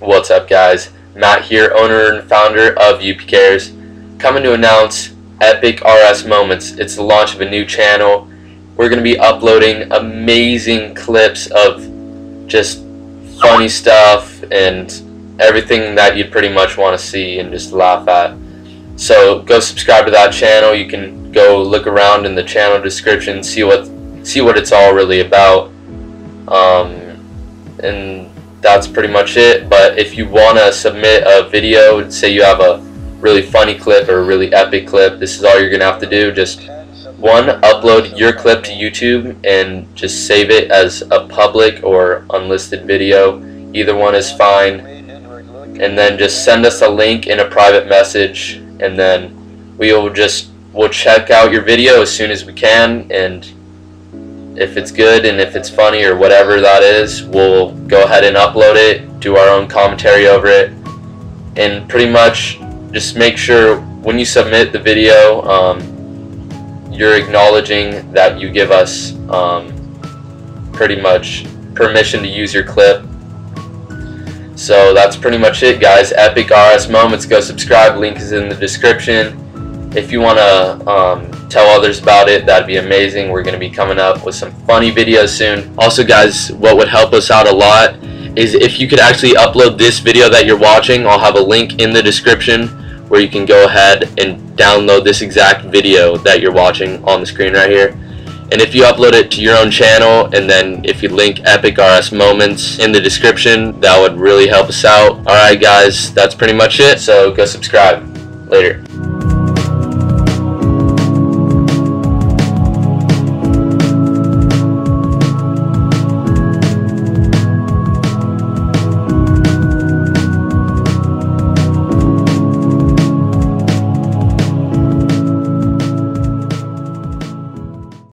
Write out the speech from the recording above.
What's up guys? Matt here, owner and founder of Upkers, coming to announce Epic RS Moments. It's the launch of a new channel. We're going to be uploading amazing clips of just funny stuff and everything that you'd pretty much want to see and just laugh at. So go subscribe to that channel. You can go look around in the channel description, see what see what it's all really about. Um, and that's pretty much it. But if you want to submit a video, say you have a really funny clip or a really epic clip, this is all you're going to have to do. Just one, upload your clip to YouTube and just save it as a public or unlisted video. Either one is fine. And then just send us a link in a private message and then we will just we'll check out your video as soon as we can and if it's good and if it's funny or whatever that is, we'll go ahead and upload it, do our own commentary over it, and pretty much just make sure when you submit the video, um, you're acknowledging that you give us um, pretty much permission to use your clip. So that's pretty much it, guys. Epic RS Moments. Go subscribe. Link is in the description. If you want to um, tell others about it, that'd be amazing. We're going to be coming up with some funny videos soon. Also, guys, what would help us out a lot is if you could actually upload this video that you're watching. I'll have a link in the description where you can go ahead and download this exact video that you're watching on the screen right here. And if you upload it to your own channel and then if you link Epic RS Moments in the description, that would really help us out. Alright guys, that's pretty much it. So go subscribe. Later.